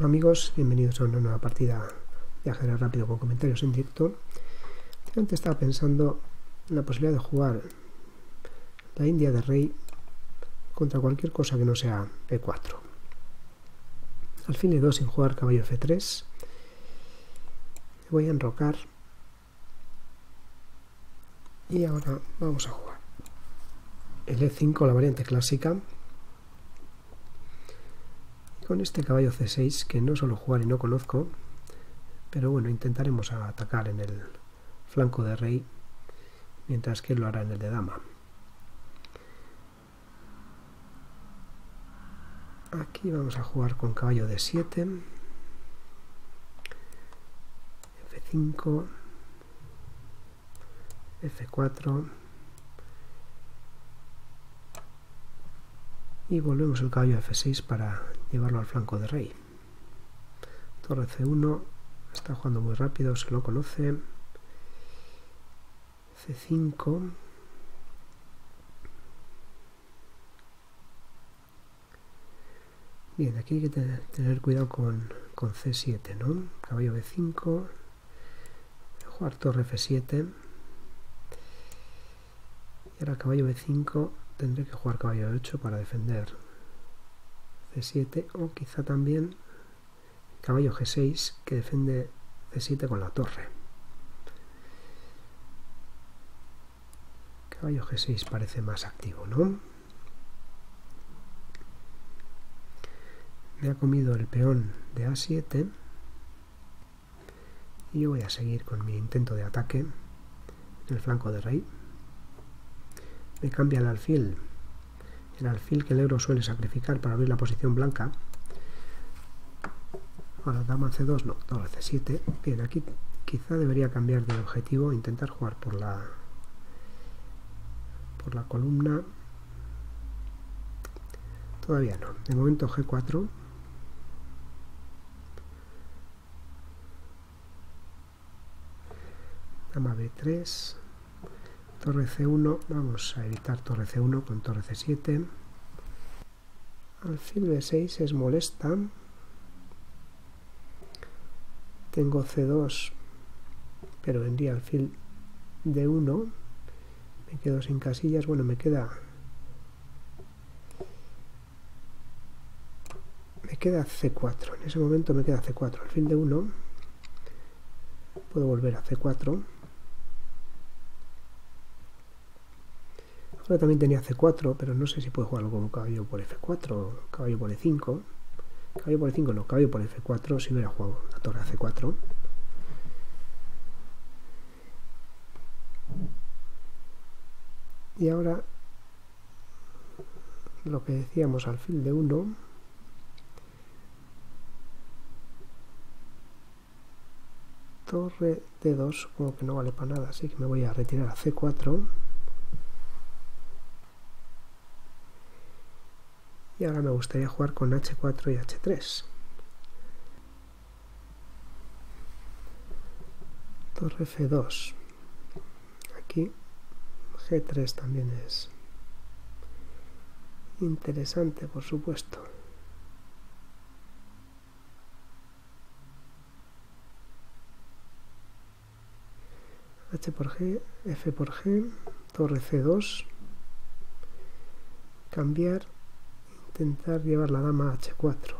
Amigos, bienvenidos a una nueva partida de ajedrez rápido con comentarios en directo. Antes estaba pensando en la posibilidad de jugar la India de Rey contra cualquier cosa que no sea E4. Alfil E2 sin jugar caballo F3. Voy a enrocar. Y ahora vamos a jugar el E5, la variante clásica. Con este caballo C6, que no suelo jugar y no conozco, pero bueno, intentaremos atacar en el flanco de rey, mientras que lo hará en el de dama. Aquí vamos a jugar con caballo de 7, F5, F4, y volvemos el caballo a F6 para llevarlo al flanco de rey. Torre C1, está jugando muy rápido, se lo conoce. C5. Bien, aquí hay que tener, cuidado con, con, C7, ¿no? Caballo B5. Voy a jugar torre F7. Y ahora caballo B5 tendré que jugar caballo 8 para defender c7 o quizá también caballo g6 que defiende c7 con la torre caballo g6 parece más activo ¿no? me ha comido el peón de a7 y yo voy a seguir con mi intento de ataque en el flanco de rey me cambia el alfil, el alfil que el euro suele sacrificar para abrir la posición blanca. Ahora dama c2, no, torre c7. Bien, aquí quizá debería cambiar de objetivo, intentar jugar por la por la columna. Todavía no. De momento g4. Dama b3 torre C1, vamos a evitar torre C1 con torre C7. Alfil B6 es molesta. Tengo C2, pero vendría alfil D1. Me quedo sin casillas. Bueno, me queda... Me queda C4. En ese momento me queda C4. Alfil D1. Puedo volver a C4. También tenía C4, pero no sé si puedo jugarlo como caballo por F4 o caballo por E5. Caballo por E5 no, caballo por F4 si hubiera jugado la torre a C4. Y ahora lo que decíamos al fil de 1 torre D2 supongo que no vale para nada así que me voy a retirar a C4 y ahora me gustaría jugar con H4 y H3 torre F2 aquí G3 también es interesante por supuesto. H por G, F por G, torre C2, cambiar intentar llevar la dama a h4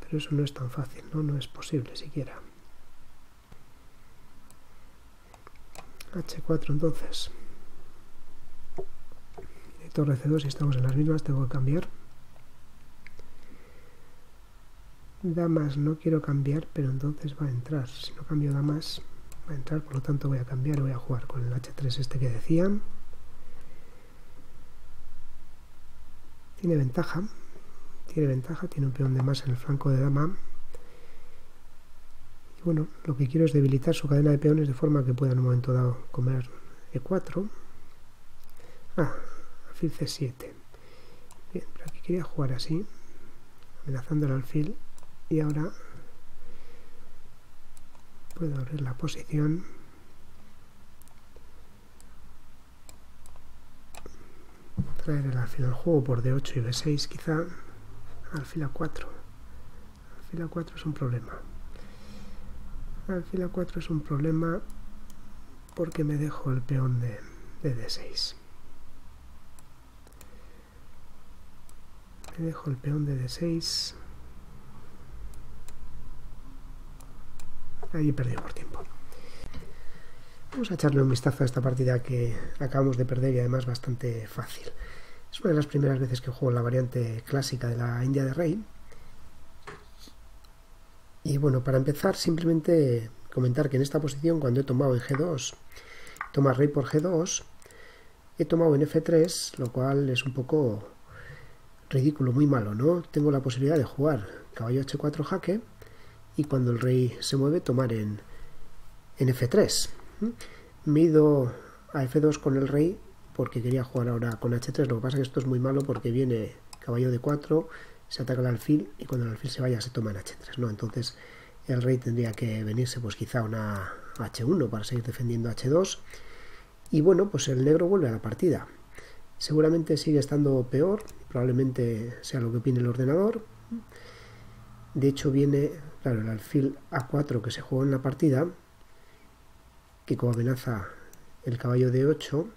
pero eso no es tan fácil no, no es posible siquiera. H4 entonces. Torre c2 si estamos en las mismas tengo que cambiar. Damas no quiero cambiar pero entonces va a entrar. Si no cambio damas va a entrar por lo tanto voy a cambiar voy a jugar con el h3 este que decían tiene ventaja, tiene ventaja, tiene un peón de más en el flanco de dama. Y bueno, lo que quiero es debilitar su cadena de peones de forma que pueda en un momento dado comer e4. Ah, alfil c7. Bien, pero aquí quería jugar así, amenazando el alfil. Y ahora puedo abrir la posición traer el alfil al juego por D8 y B6 quizá alfil A4 Alfil A4 es un problema. Alfil A4 es un problema porque me dejo el peón de, de D6. Me dejo el peón de D6. Ahí he perdido por tiempo. Vamos a echarle un vistazo a esta partida que acabamos de perder y además bastante fácil. Es una de las primeras veces que juego la variante clásica de la India de Rey. Y bueno, para empezar, simplemente comentar que en esta posición, cuando he tomado en G2, toma rey por G2, he tomado en F3, lo cual es un poco ridículo, muy malo, ¿no? Tengo la posibilidad de jugar caballo H4 jaque y cuando el rey se mueve tomar en, en F3. Me he ido a F2 con el rey porque quería jugar ahora con H3. Lo que pasa es que esto es muy malo porque viene caballo de 4, se ataca el alfil y cuando el alfil se vaya se toma en H3. ¿no? Entonces el rey tendría que venirse pues quizá una H1 para seguir defendiendo H2. Y bueno, pues el negro vuelve a la partida. Seguramente sigue estando peor, probablemente sea lo que opine el ordenador. De hecho viene, claro, el alfil A4 que se jugó en la partida, que como amenaza el caballo de 8,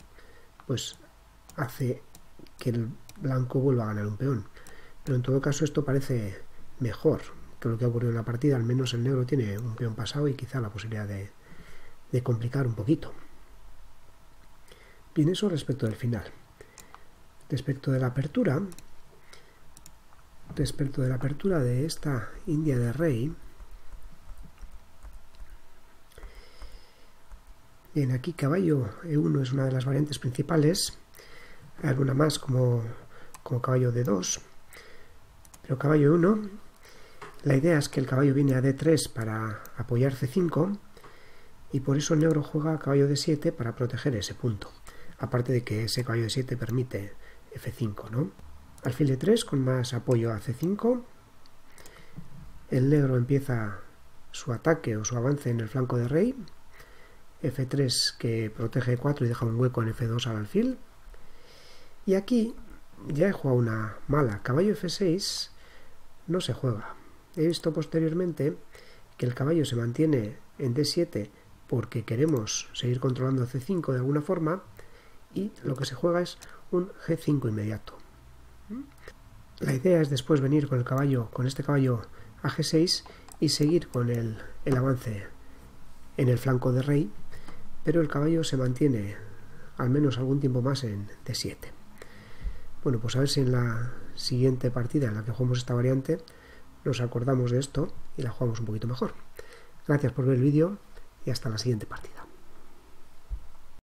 pues hace que el blanco vuelva a ganar un peón. Pero en todo caso esto parece mejor que lo que ha ocurrido en la partida, al menos el negro tiene un peón pasado y quizá la posibilidad de, complicar un poquito. Bien, eso respecto del final. Respecto de la apertura, respecto de la apertura de esta India de Rey, bien, aquí caballo E1 es una de las variantes principales, hay alguna más como, como caballo D2, pero caballo 1, la idea es que el caballo viene a D3 para apoyar C5, y por eso el negro juega caballo D7 para proteger ese punto, aparte de que ese caballo D7 permite F5, ¿no? Alfil de 3 con más apoyo a C5. El negro empieza su ataque o su avance en el flanco de rey. F3 que protege 4 y deja un hueco en F2 al alfil. Y aquí ya he jugado una mala. Caballo F6 no se juega. He visto posteriormente que el caballo se mantiene en D7 porque queremos seguir controlando C5 de alguna forma y lo que se juega es un G5 inmediato. La idea es después venir con el caballo, con este caballo a G6 y seguir con el, el avance en el flanco de rey, pero el caballo se mantiene al menos algún tiempo más en D7. Bueno, pues a ver si en la siguiente partida en la que jugamos esta variante nos acordamos de esto y la jugamos un poquito mejor. Gracias por ver el vídeo y hasta la siguiente partida.